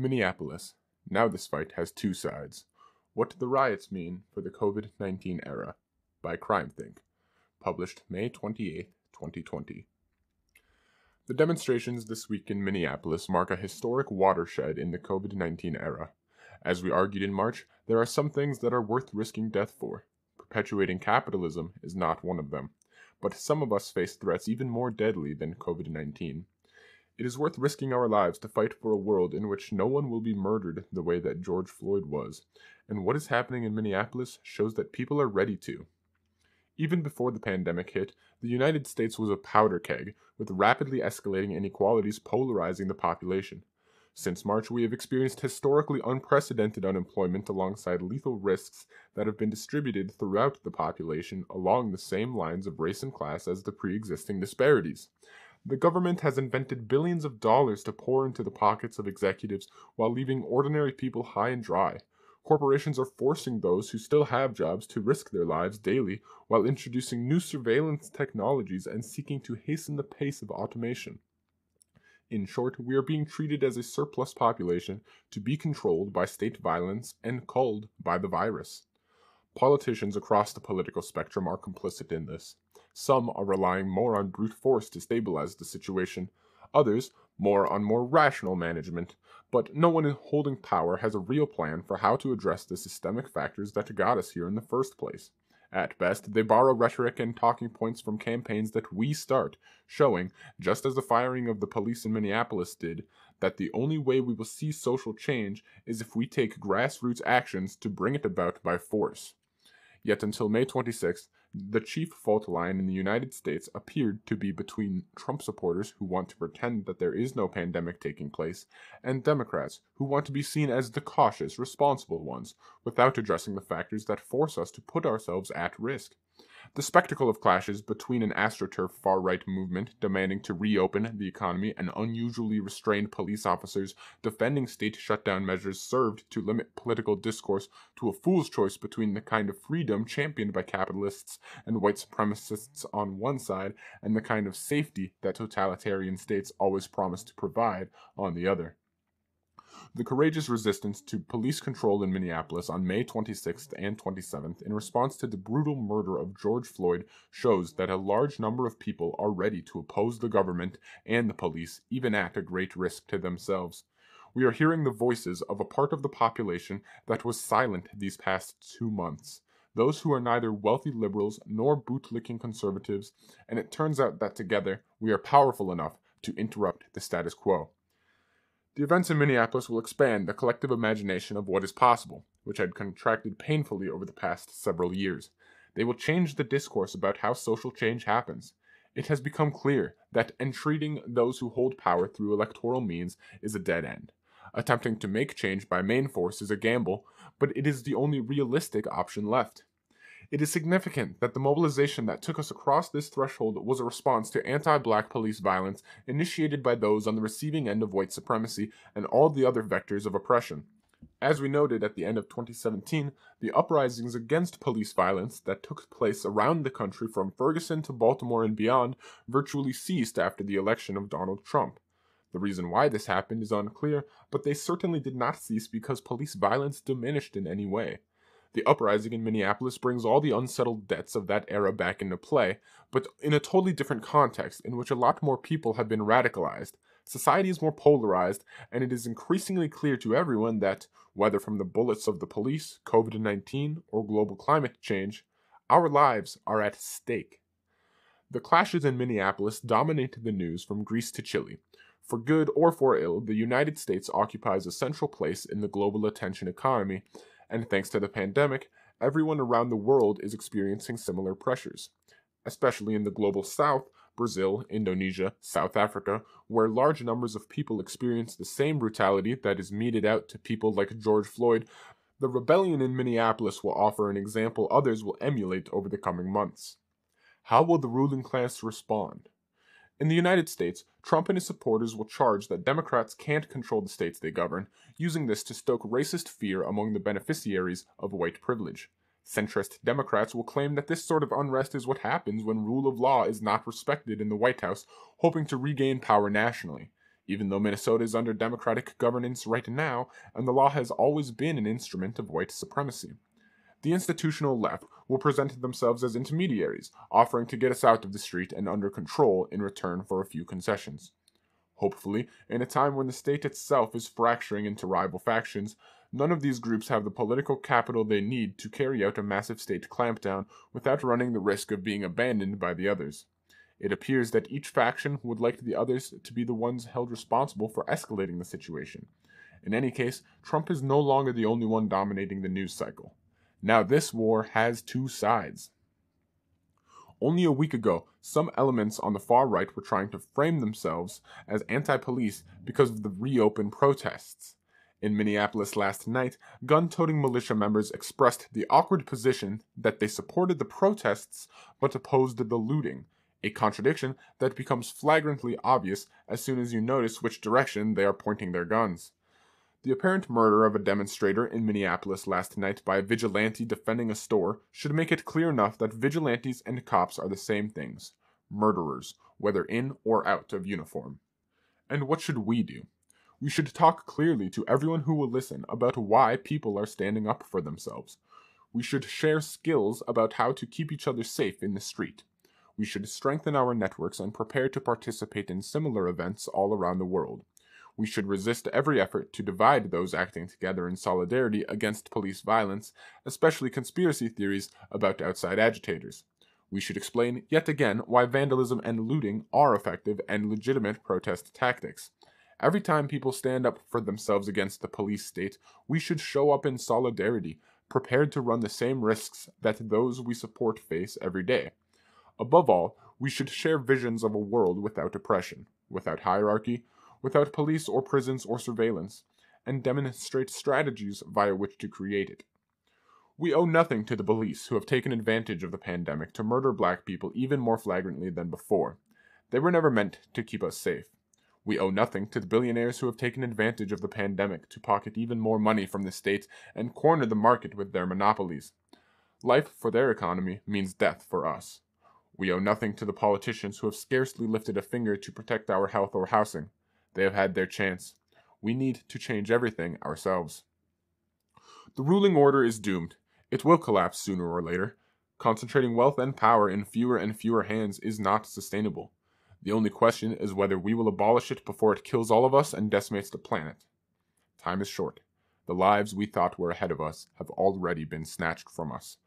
Minneapolis. Now this fight has two sides. What do the riots mean for the COVID 19 era? By CrimethInc. Published May 28, 2020. The demonstrations this week in Minneapolis mark a historic watershed in the COVID 19 era. As we argued in March, there are some things that are worth risking death for. Perpetuating capitalism is not one of them. But some of us face threats even more deadly than COVID 19. It is worth risking our lives to fight for a world in which no one will be murdered the way that George Floyd was, and what is happening in Minneapolis shows that people are ready to. Even before the pandemic hit, the United States was a powder keg, with rapidly escalating inequalities polarizing the population. Since March, we have experienced historically unprecedented unemployment alongside lethal risks that have been distributed throughout the population along the same lines of race and class as the pre existing disparities. The government has invented billions of dollars to pour into the pockets of executives while leaving ordinary people high and dry. Corporations are forcing those who still have jobs to risk their lives daily while introducing new surveillance technologies and seeking to hasten the pace of automation. In short, we are being treated as a surplus population to be controlled by state violence and culled by the virus. Politicians across the political spectrum are complicit in this. Some are relying more on brute force to stabilize the situation, others more on more rational management, but no one in holding power has a real plan for how to address the systemic factors that got us here in the first place. At best, they borrow rhetoric and talking points from campaigns that we start, showing, just as the firing of the police in Minneapolis did, that the only way we will see social change is if we take grassroots actions to bring it about by force. Yet until May 26th, the chief fault line in the United States appeared to be between Trump supporters who want to pretend that there is no pandemic taking place, and Democrats who want to be seen as the cautious, responsible ones, without addressing the factors that force us to put ourselves at risk. The spectacle of clashes between an astroturf far right movement demanding to reopen the economy and unusually restrained police officers defending state shutdown measures served to limit political discourse to a fool's choice between the kind of freedom championed by capitalists and white supremacists on one side and the kind of safety that totalitarian states always promise to provide on the other. The courageous resistance to police control in Minneapolis on May 26th and 27th in response to the brutal murder of George Floyd shows that a large number of people are ready to oppose the government and the police, even at a great risk to themselves. We are hearing the voices of a part of the population that was silent these past two months those who are neither wealthy liberals nor bootlicking conservatives, and it turns out that together we are powerful enough to interrupt the status quo. The events in Minneapolis will expand the collective imagination of what is possible, which had contracted painfully over the past several years. They will change the discourse about how social change happens. It has become clear that entreating those who hold power through electoral means is a dead end. Attempting to make change by main force is a gamble, but it is the only realistic option left. It is significant that the mobilization that took us across this threshold was a response to anti black police violence initiated by those on the receiving end of white supremacy and all the other vectors of oppression. As we noted at the end of 2017, the uprisings against police violence that took place around the country from Ferguson to Baltimore and beyond virtually ceased after the election of Donald Trump. The reason why this happened is unclear, but they certainly did not cease because police violence diminished in any way. The uprising in Minneapolis brings all the unsettled debts of that era back into play, but in a totally different context in which a lot more people have been radicalized. Society is more polarized, and it is increasingly clear to everyone that, whether from the bullets of the police, COVID 19, or global climate change, our lives are at stake. The clashes in Minneapolis dominated the news from Greece to Chile. For good or for ill, the United States occupies a central place in the global attention economy, and thanks to the pandemic, everyone around the world is experiencing similar pressures, especially in the global south, Brazil, Indonesia, South Africa, where large numbers of people experience the same brutality that is meted out to people like George Floyd. The rebellion in Minneapolis will offer an example others will emulate over the coming months. How will the ruling class respond? In the United States, Trump and his supporters will charge that Democrats can't control the states they govern, using this to stoke racist fear among the beneficiaries of white privilege. Centrist Democrats will claim that this sort of unrest is what happens when rule of law is not respected in the White House, hoping to regain power nationally. even though Minnesota is under Democratic governance right now, and the law has always been an instrument of white supremacy. The institutional left will present themselves as intermediaries, offering to get us out of the street and under control in return for a few concessions. Hopefully, in a time when the state itself is fracturing into rival factions, none of these groups have the political capital they need to carry out a massive state clampdown without running the risk of being abandoned by the others. It appears that each faction would like the others to be the ones held responsible for escalating the situation. In any case, Trump is no longer the only one dominating the news cycle. Now, this war has two sides. Only a week ago, some elements on the far right were trying to frame themselves as anti police because of the reopened protests. In Minneapolis last night, gun toting militia members expressed the awkward position that they supported the protests but opposed the looting, a contradiction that becomes flagrantly obvious as soon as you notice which direction they are pointing their guns. The apparent murder of a demonstrator in Minneapolis last night by a vigilante defending a store should make it clear enough that vigilantes and cops are the same things murderers, whether in or out of uniform. And what should we do? We should talk clearly to everyone who will listen about why people are standing up for themselves. We should share skills about how to keep each other safe in the street. We should strengthen our networks and prepare to participate in similar events all around the world. We should resist every effort to divide those acting together in solidarity against police violence, especially conspiracy theories about outside agitators. We should explain yet again why vandalism and looting are effective and legitimate protest tactics. Every time people stand up for themselves against the police state, we should show up in solidarity, prepared to run the same risks that those we support face every day. Above all, we should share visions of a world without oppression, without hierarchy, without police or prisons or surveillance, and demonstrate strategies via which to create it. We owe nothing to the police who have taken advantage of the pandemic to murder black people even more flagrantly than before. They were never meant to keep us safe. We owe nothing to the billionaires who have taken advantage of the pandemic to pocket even more money from the state and corner the market with their monopolies. Life for their economy means death for us. We owe nothing to the politicians who have scarcely lifted a finger to protect our health or housing. They have had their chance. We need to change everything ourselves. The ruling order is doomed. It will collapse sooner or later. Concentrating wealth and power in fewer and fewer hands is not sustainable. The only question is whether we will abolish it before it kills all of us and decimates the planet. Time is short. The lives we thought were ahead of us have already been snatched from us.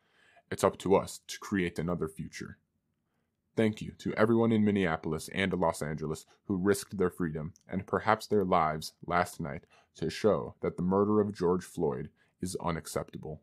It's up to us to create another future. Thank you to everyone in Minneapolis and Los Angeles who risked their freedom and perhaps their lives last night to show that the murder of George Floyd is unacceptable.